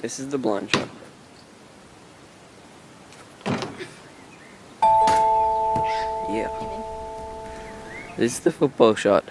This is the blind shot. Yeah. This is the football shot.